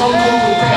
Amém.